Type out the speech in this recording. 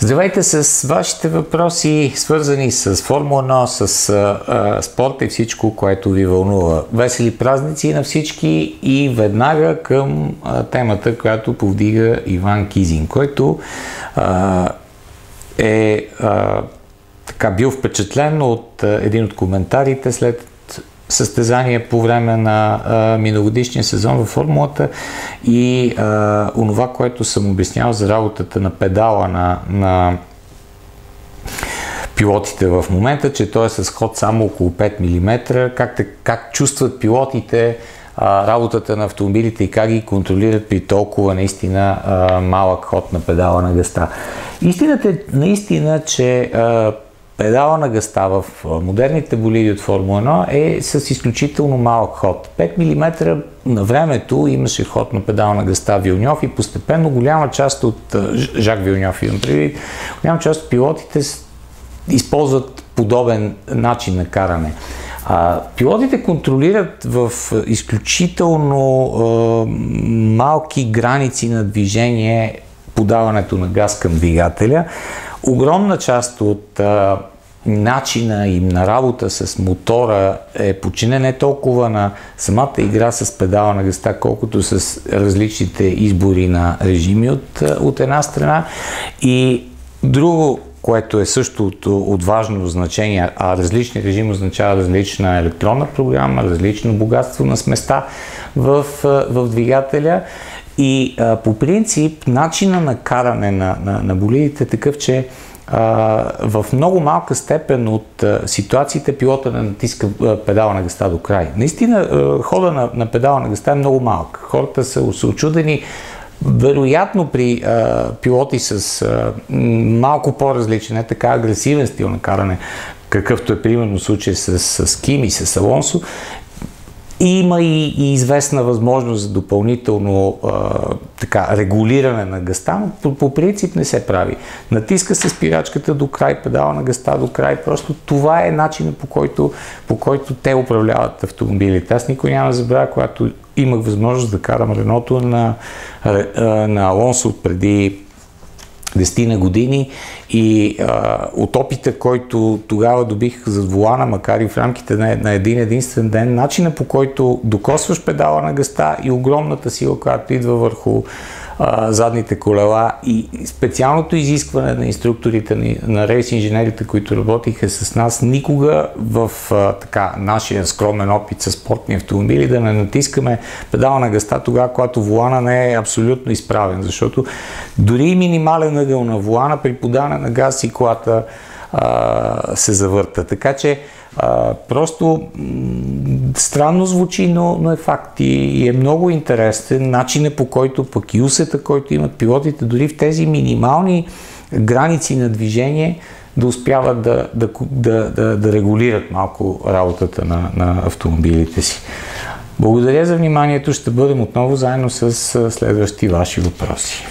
Здравейте с вашите въпроси, свързани с Формула 1, с а, спорта и всичко, което ви вълнува. Весели празници на всички и веднага към а, темата, която повдига Иван Кизин, който а, е а, така бил впечатлен от а, един от коментарите след състезание по време на а, миналогодишния сезон във формулата и а, онова, което съм обяснявал за работата на педала на, на пилотите в момента, че той е с ход само около 5 мм, как, как чувстват пилотите а, работата на автомобилите и как ги контролират при толкова наистина а, малък ход на педала на гъста. Истината е наистина, че а, Педала на гъста в модерните болиди от Формула 1 е с изключително малък ход. 5 мм на времето имаше ход на педала на гъста Вилньов и постепенно голяма част от Жак Вилньов имам предвид, голяма част от пилотите използват подобен начин на каране. А, пилотите контролират в изключително а, малки граници на движение подаването на газ към двигателя. Огромна част от а, начина им на работа с мотора е починен не толкова на самата игра с педала на гъста, колкото с различните избори на режими от, от една страна. И друго, което е също от, от важно значение, а различни режими означава различна електронна програма, различно богатство на сместа в, в двигателя. И а, по принцип начина на каране на, на, на болидите е такъв, че в много малка степен от а, ситуациите пилота не натиска а, педала на гъста до край. Наистина хода на, на педала на гъста е много малък. Хората са, са очудени вероятно при а, пилоти с а, малко по-различен, не така агресивен стил на каране, какъвто е примерно случай с, с Ким и с Алонсо, има и, и известна възможност за допълнително а, така, регулиране на гъста, но по, по принцип не се прави. Натиска се спирачката до край, педала на гъста до край. Просто това е начинът по който, по който те управляват автомобилите. Аз никой няма да забравя, когато имах възможност да карам Реното на, на Алонсо преди 10 на години и а, от опита, който тогава добих зад волана, макар и в рамките на, на един единствен ден, начина по който докосваш педала на гъста и огромната сила, която идва върху а, задните колела и специалното изискване на инструкторите, на рейс инженерите, които работиха с нас, никога в а, така, нашия скромен опит с спортни автомобили да не натискаме педала на гъста тогава, когато волана не е абсолютно изправен, защото дори минимален ъгъл на волана при подане на газ и колата се завърта. Така че а, просто странно звучи, но, но е факт и, и е много интересен начинът по който пък и усета, който имат пилотите, дори в тези минимални граници на движение, да успяват да, да, да, да, да регулират малко работата на, на автомобилите си. Благодаря за вниманието. Ще бъдем отново заедно с следващи ваши въпроси.